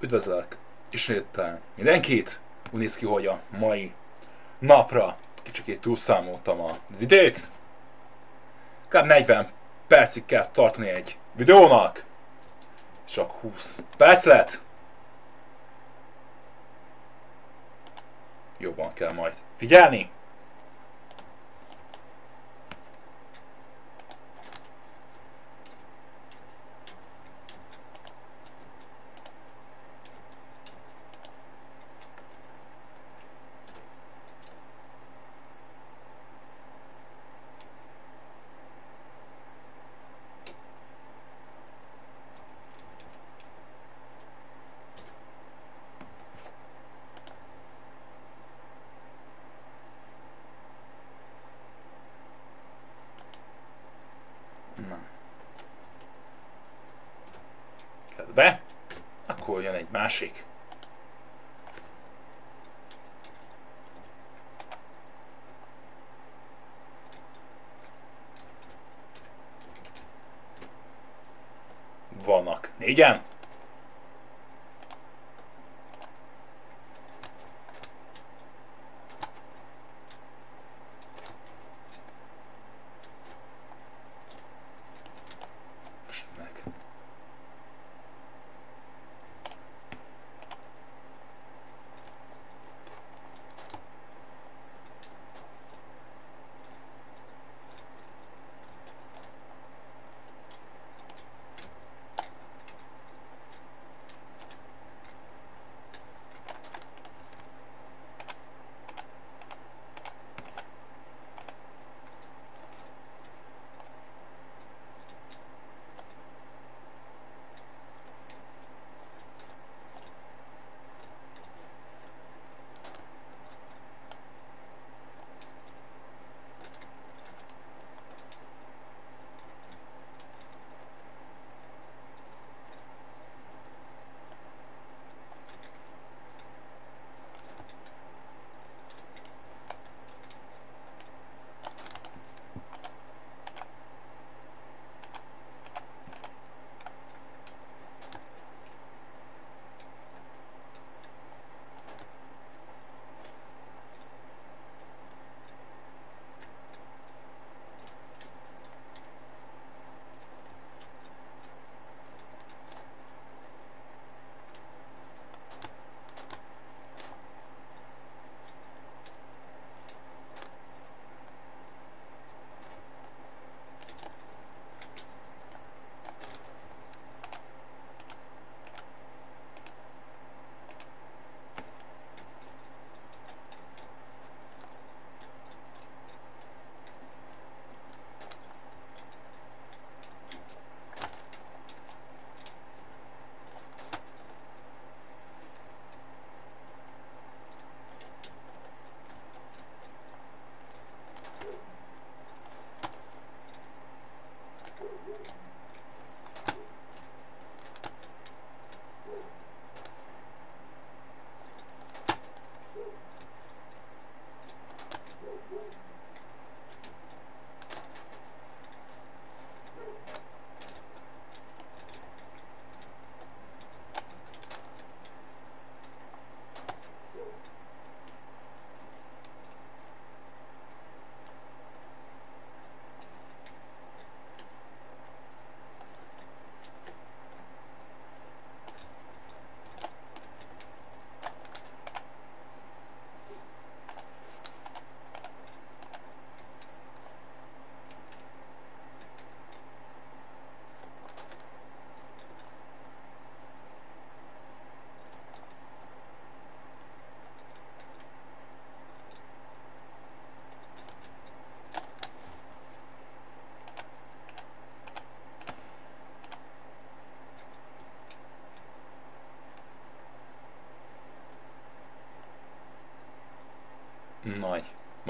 Üdvözlök ismétel mindenkit! Úgy néz ki, hogy a mai napra kicsikét túlszámoltam az időt. Kb. 40 percig kell tartani egy videónak. Csak 20 perc lett. Jobban kell majd figyelni.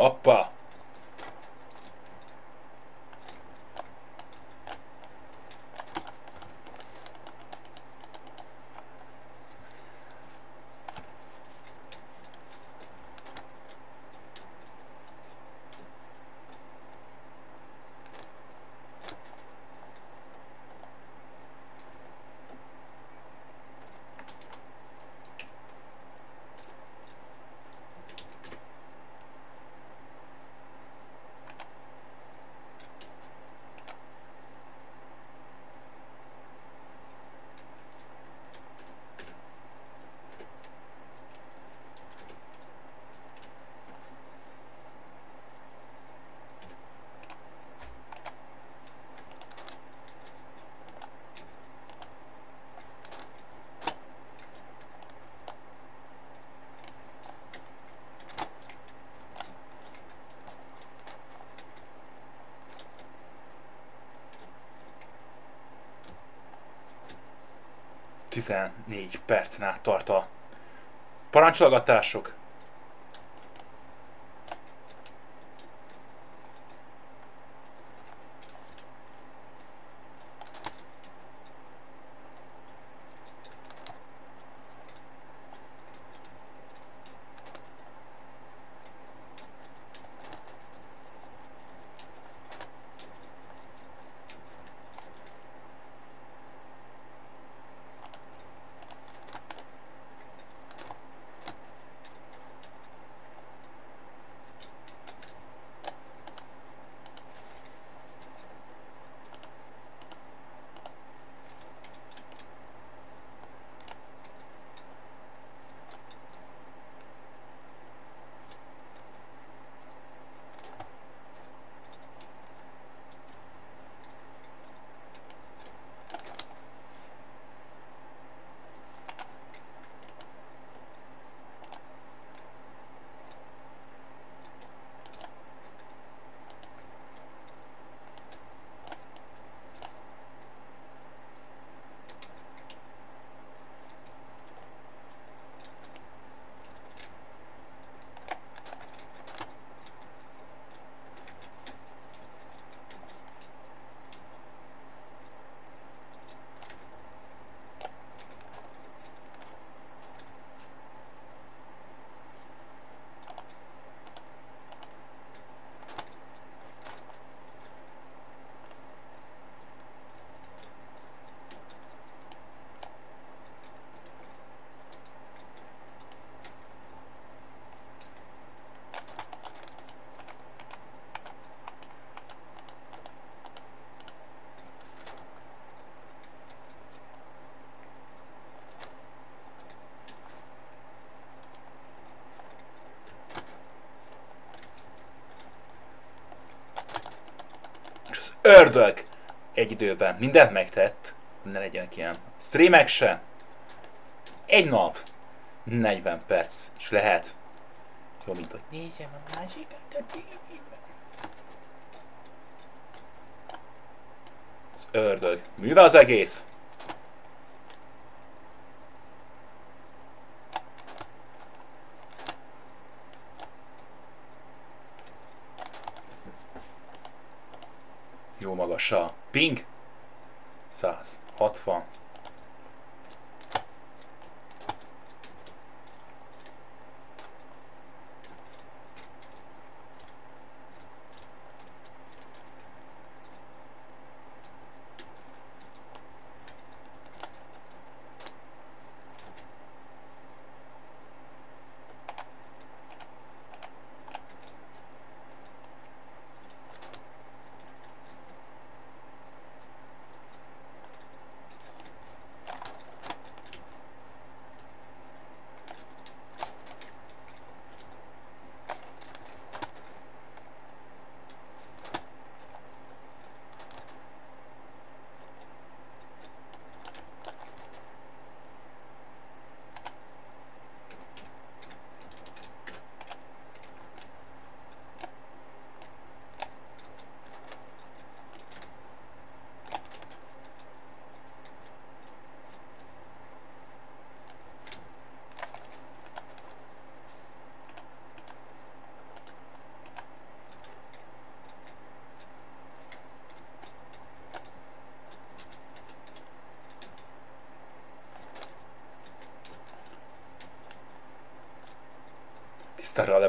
Opa! 14 percen át tart a parancsolgatások. Ördög egy időben mindent megtett, hogy ne legyenek ilyen streamek se. Egy nap, 40 perc, és lehet. Jó, mint hogy nézem a másikat a tévében. Az ördög. Műve az egész. Jó magas a ping. 160.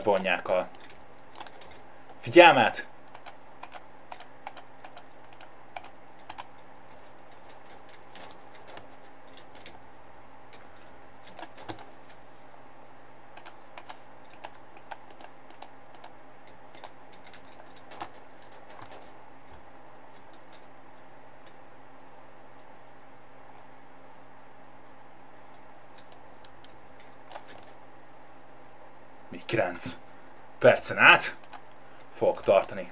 levonják a figyelmet. 9 percen át fog tartani.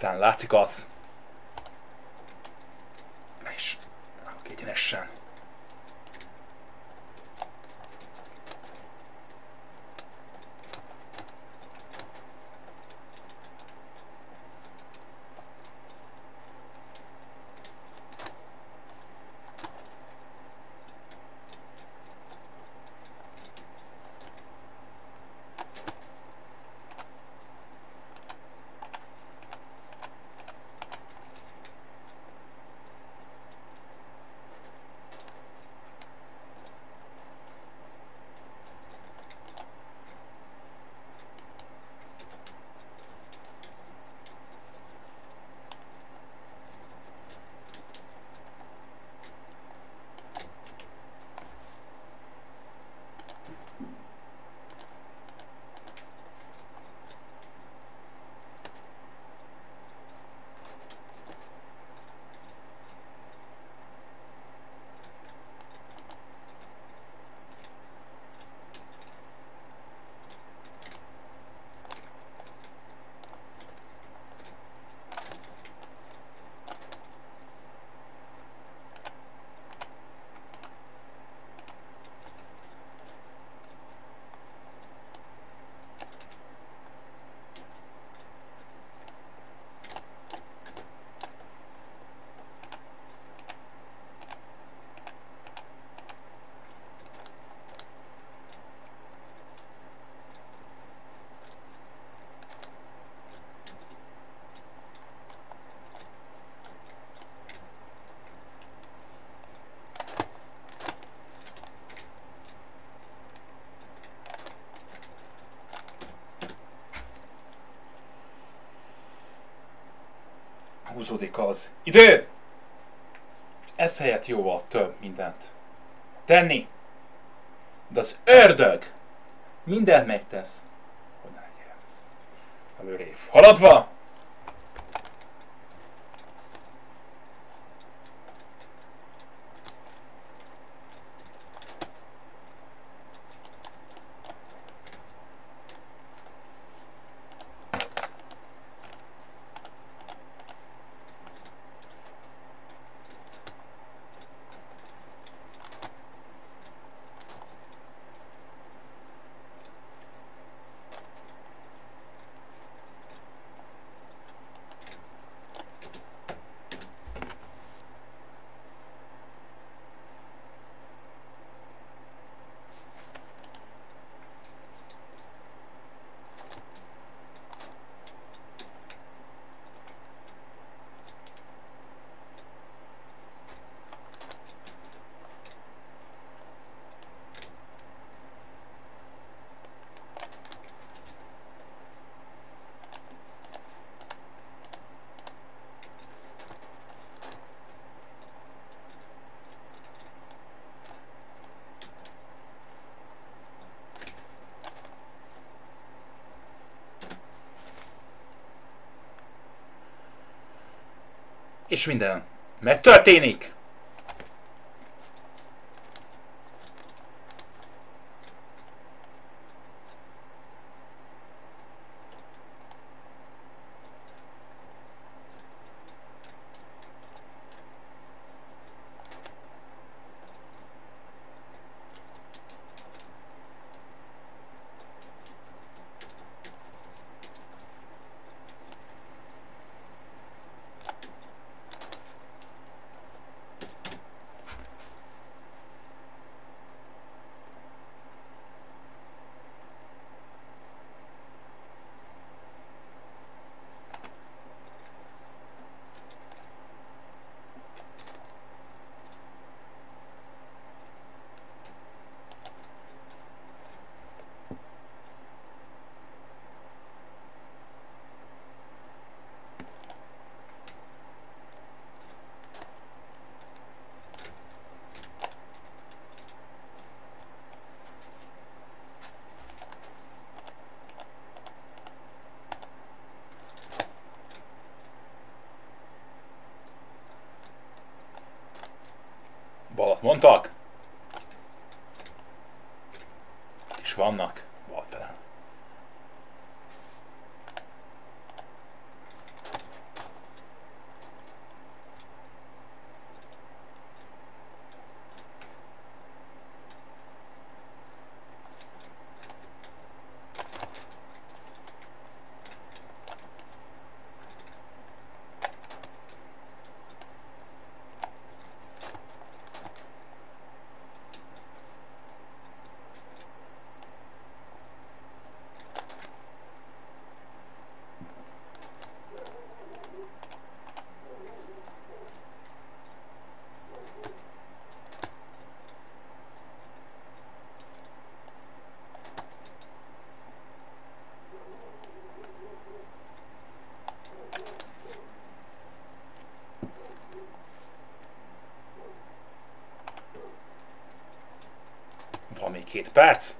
than Laticos. Húzódik az idő! Ez helyett jóval több mindent tenni. De az ördög mindent megtesz, hogy előrébb. Haladva! És minden megtörténik. Montauk. Két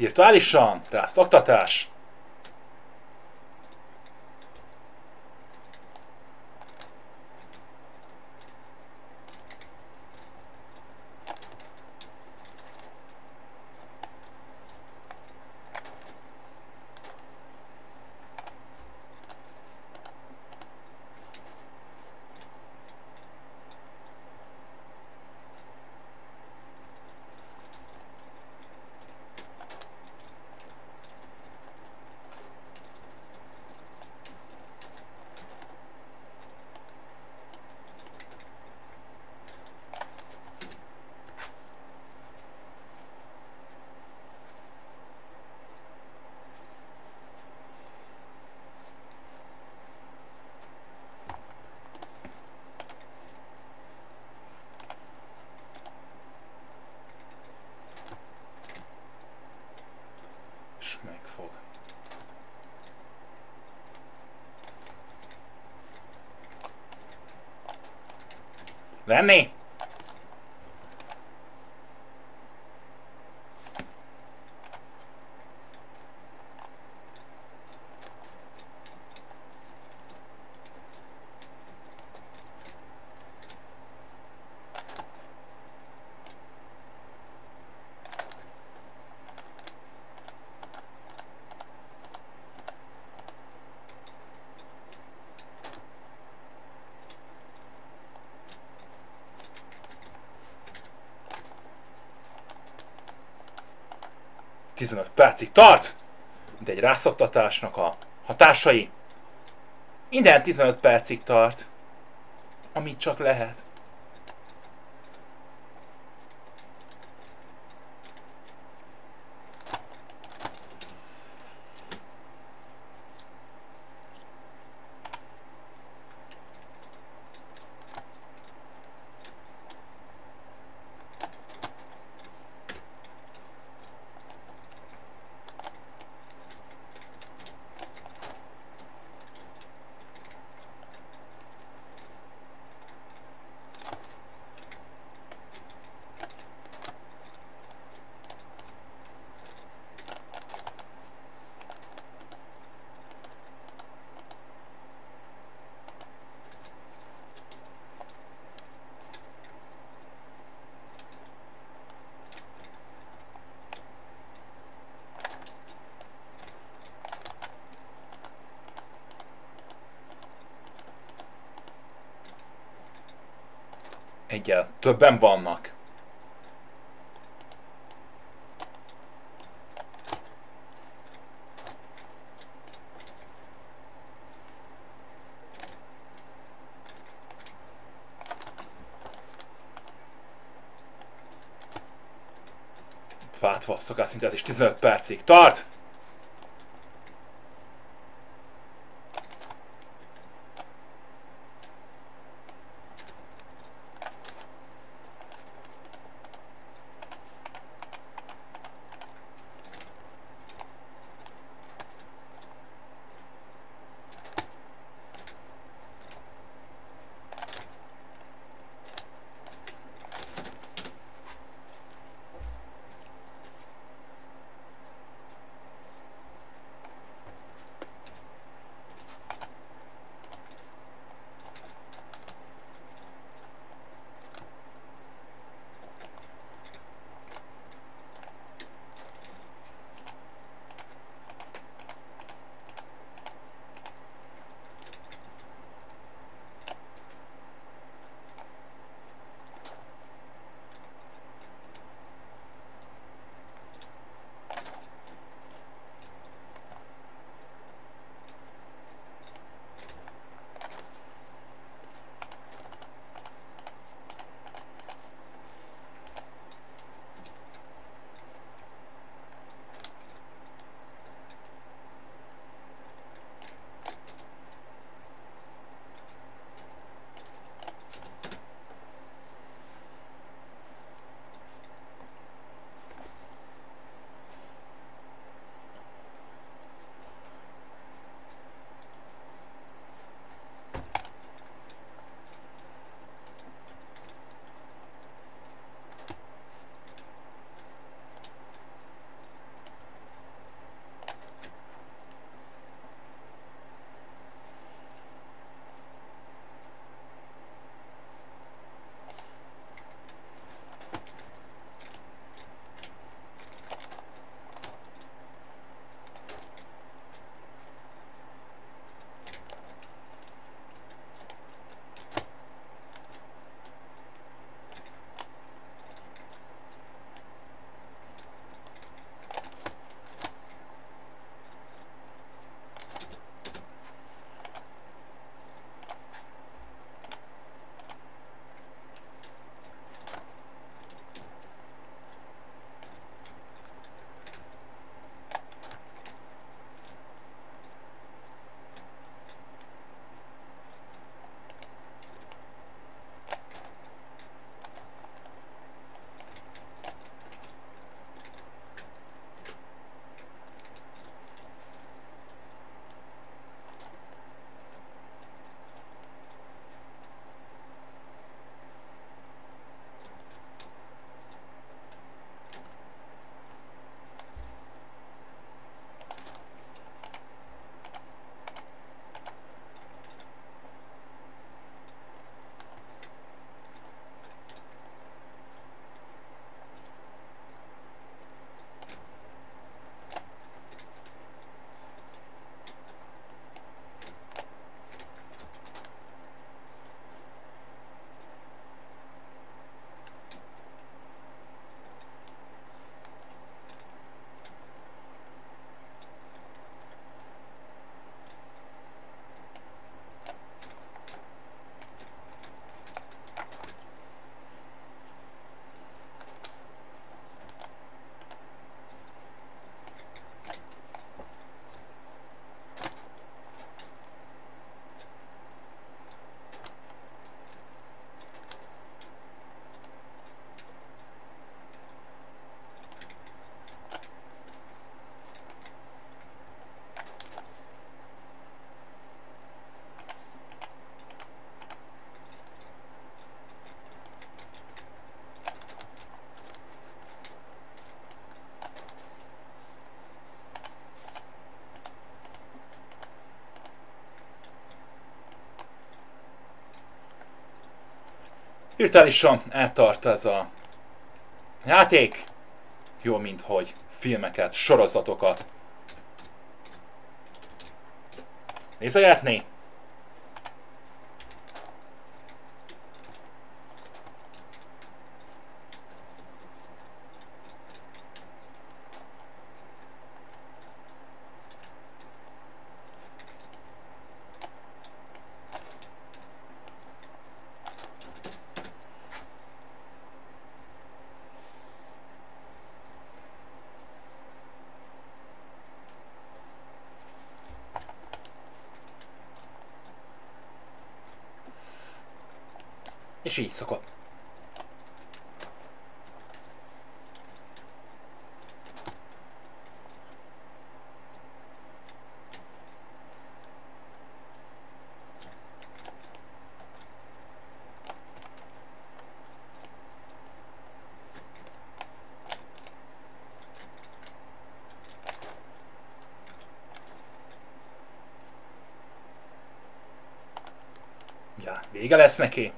Virtuálisan, rászoktatás. És Venni? Tizenöt percig tart! Mint egy rászoktatásnak a hatásai. Minden 15 percig tart. Amit csak lehet. Egyel többen vannak. Fátva, szokás szinte ez is 15 percig. Tart! Virtuálisan eltart ez a játék. Jó, mint hogy filmeket, sorozatokat nézegetni. És így szokott. Ja, vége lesz neki.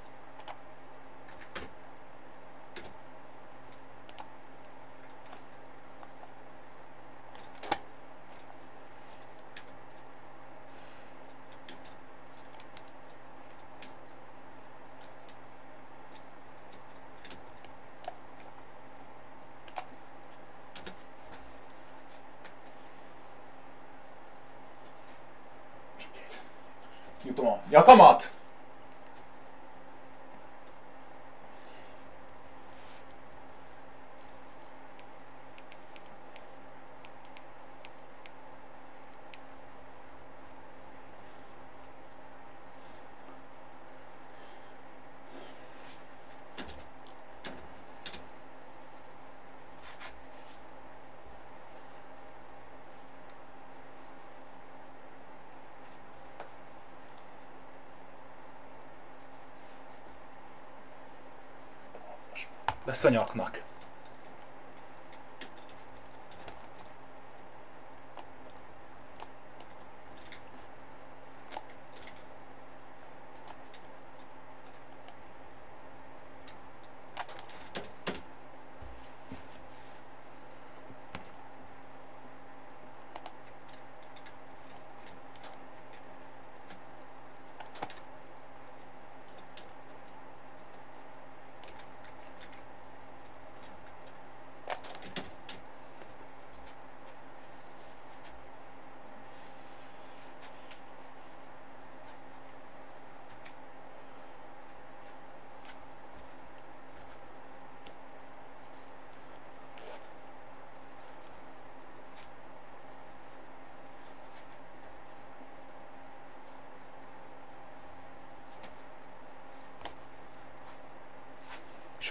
Lesz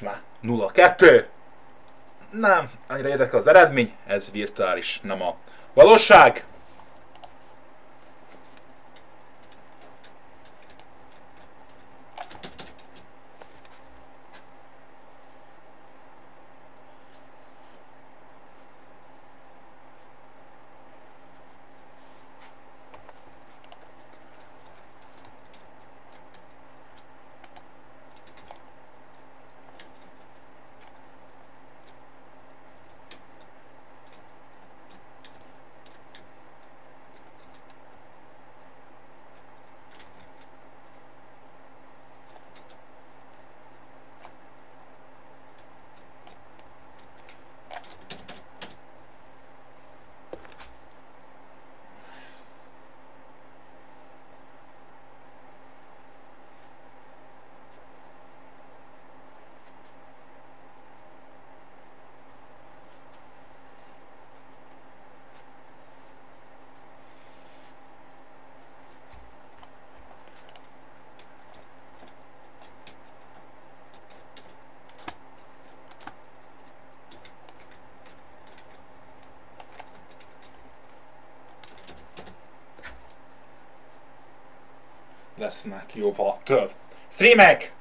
És már 0-2. Nem, annyira érdekel az eredmény, ez virtuális, nem a valóság. Lesznek jóval több. Streamek!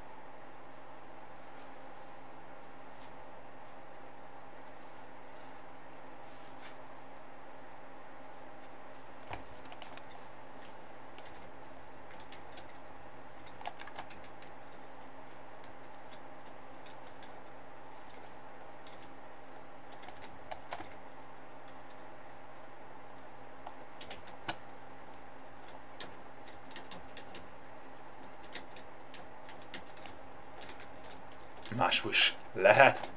máshol is lehet.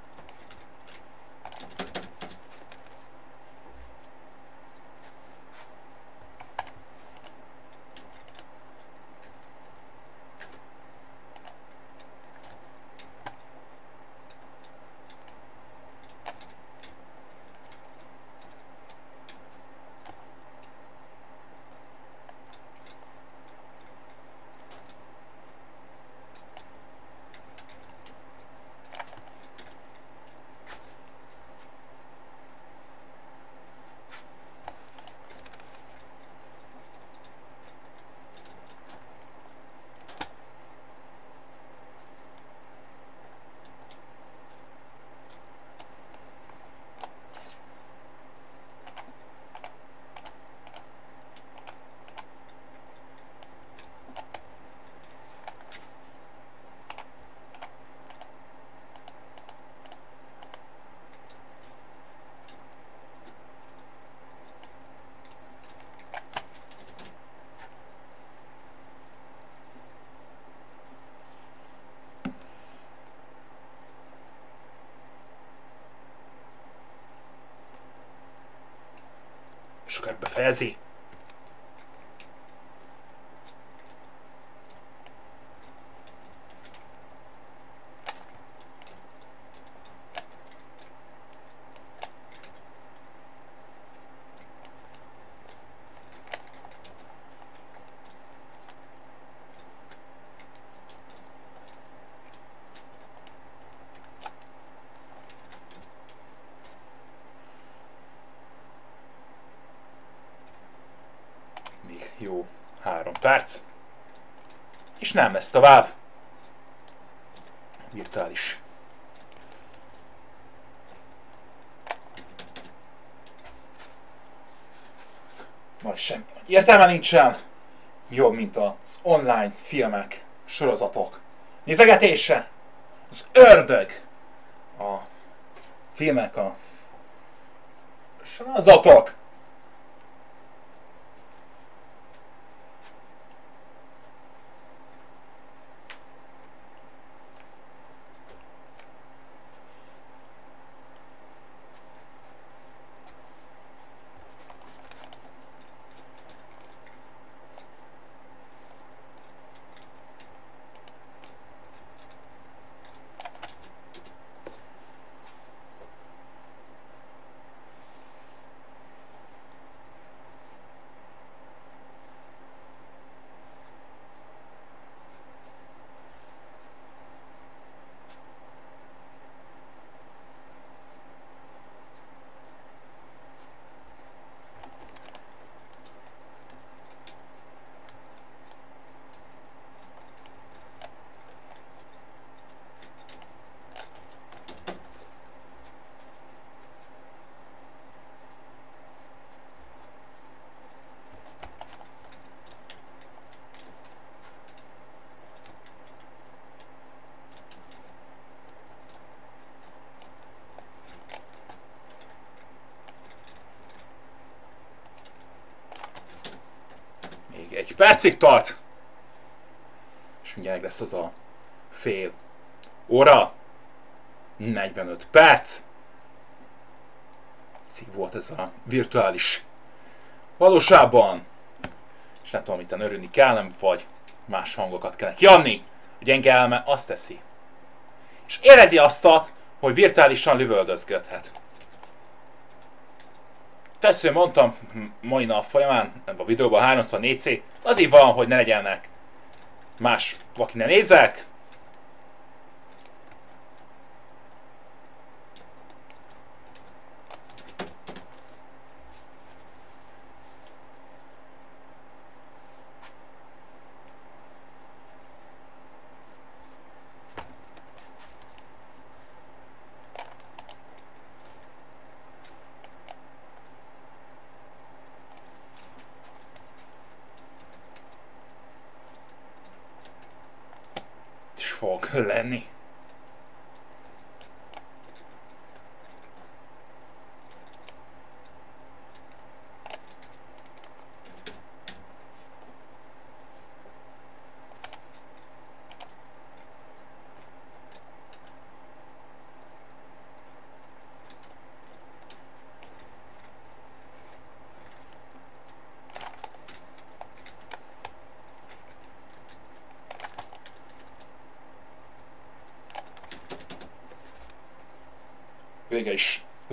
Sokat befejezi. jó perc. És nem lesz tovább. Virtuális. Majd sem. Értelme nincsen. Jobb, mint az online filmek, sorozatok. Nézegetése. Az ördög. A filmek, a sorozatok egy percig tart, és mindjárt lesz az a fél óra, 45 perc. Szik volt ez a virtuális valóságban. És nem tudom, mit örülni kell, nem vagy más hangokat kell kiadni. A gyenge elme azt teszi. És érezi azt, hogy virtuálisan lövöldözködhet. Tesző mondtam mai nap folyamán, a videóban 3x4C, az azért van, hogy ne legyenek más, aki ne nézek,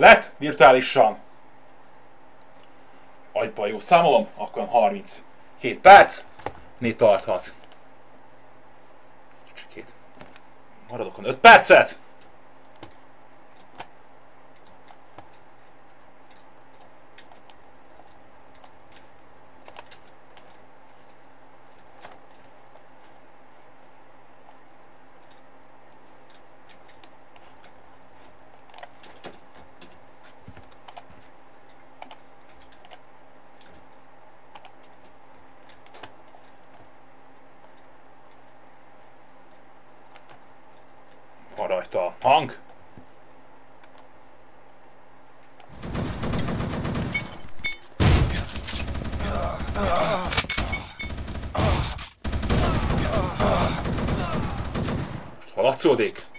lett virtuálisan. Agyba jó számolom, akkor 37 perc, né tarthat. Csak két. Maradok 5 percet! Hol Tank! Haladszódik!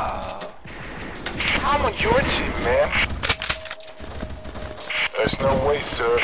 I'm on your team, man. There's no way, sir.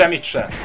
Semmit sem.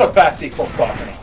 40 másodpercig fog